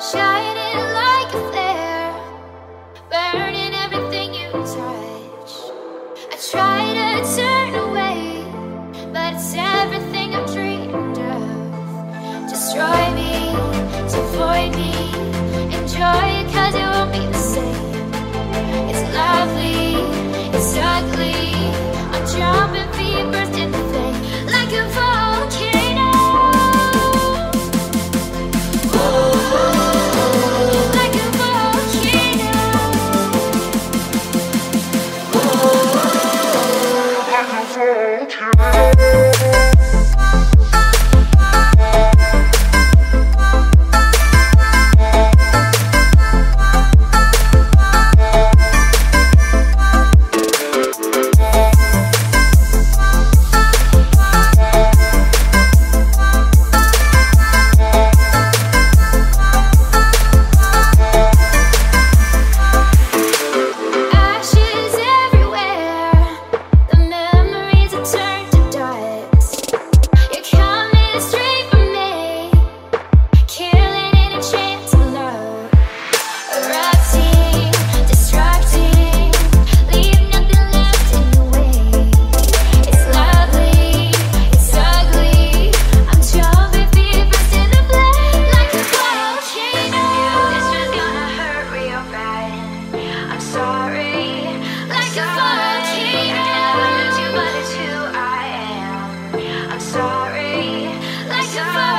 Shine time. sorry. Like sorry.